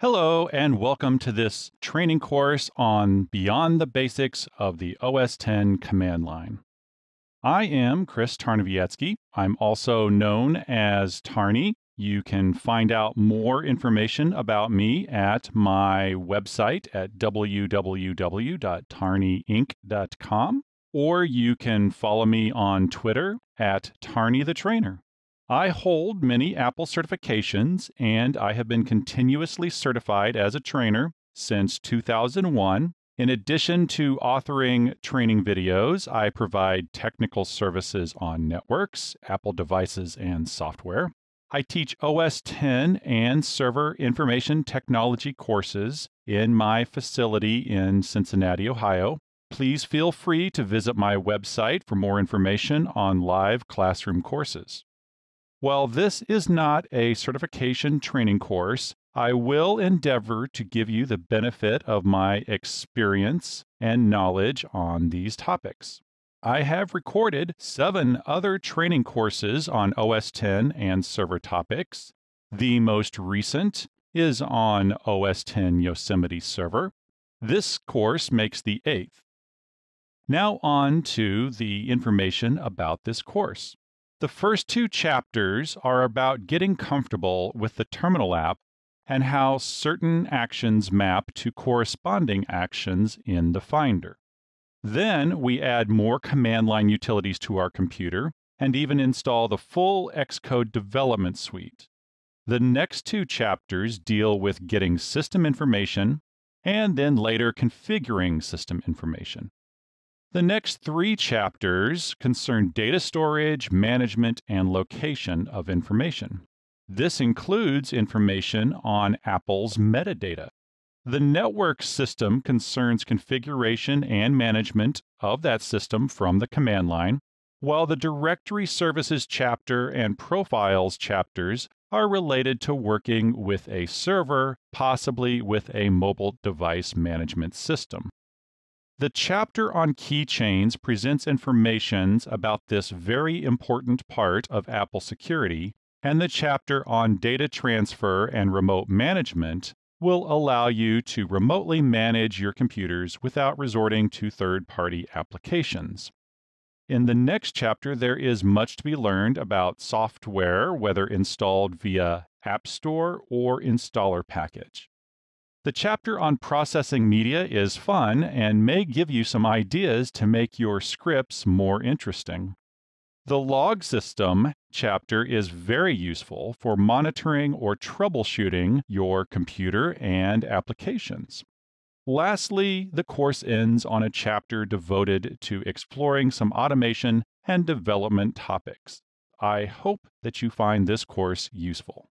Hello, and welcome to this training course on Beyond the Basics of the OS X command line. I am Chris Tarnowiecki. I'm also known as Tarny. You can find out more information about me at my website at www.tarnyinc.com, or you can follow me on Twitter at Tarny the Trainer. I hold many Apple certifications, and I have been continuously certified as a trainer since 2001. In addition to authoring training videos, I provide technical services on networks, Apple devices, and software. I teach OS X and server information technology courses in my facility in Cincinnati, Ohio. Please feel free to visit my website for more information on live classroom courses. While this is not a certification training course, I will endeavor to give you the benefit of my experience and knowledge on these topics. I have recorded seven other training courses on OS X and server topics. The most recent is on OS X Yosemite Server. This course makes the eighth. Now, on to the information about this course. The first two chapters are about getting comfortable with the terminal app and how certain actions map to corresponding actions in the Finder. Then we add more command line utilities to our computer and even install the full Xcode development suite. The next two chapters deal with getting system information and then later configuring system information. The next three chapters concern data storage, management, and location of information. This includes information on Apple's metadata. The network system concerns configuration and management of that system from the command line, while the directory services chapter and profiles chapters are related to working with a server, possibly with a mobile device management system. The chapter on keychains presents information about this very important part of Apple security, and the chapter on data transfer and remote management will allow you to remotely manage your computers without resorting to third party applications. In the next chapter, there is much to be learned about software, whether installed via App Store or installer package. The chapter on processing media is fun and may give you some ideas to make your scripts more interesting. The log system chapter is very useful for monitoring or troubleshooting your computer and applications. Lastly, the course ends on a chapter devoted to exploring some automation and development topics. I hope that you find this course useful.